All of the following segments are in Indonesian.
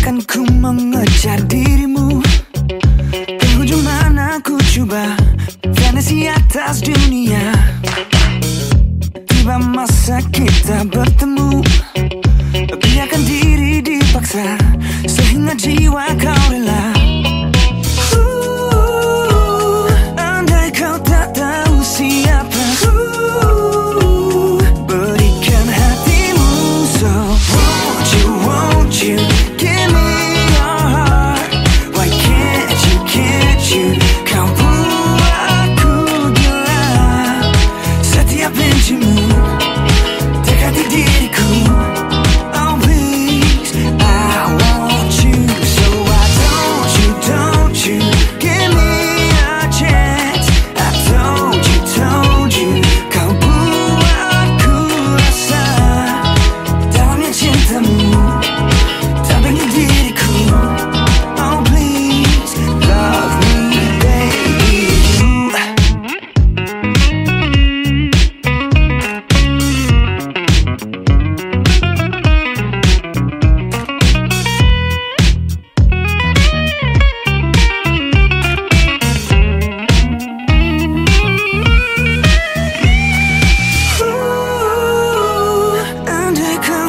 Akan ku mengejar dirimu. Penghujung mana ku coba Fantasy atas dunia. Tiba masa kita bertemu. Biarkan diri dipaksa Sehingga jiwa kau rela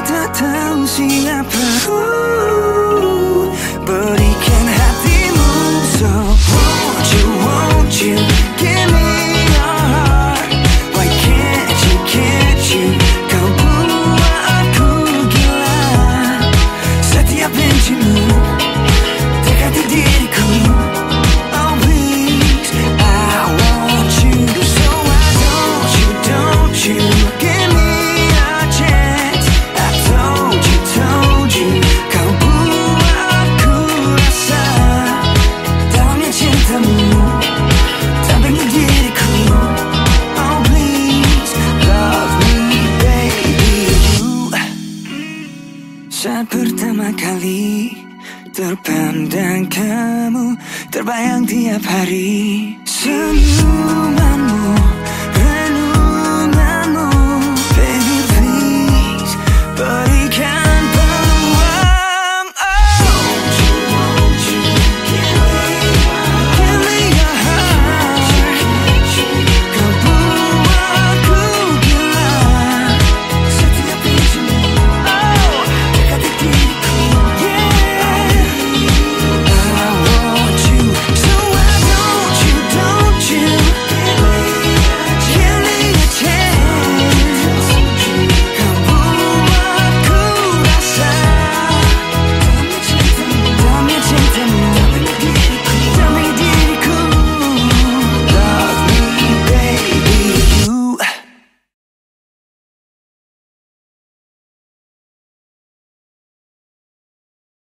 다 당신 아파 Saat pertama kali terpandang kamu Terbayang tiap hari. Senyumanmu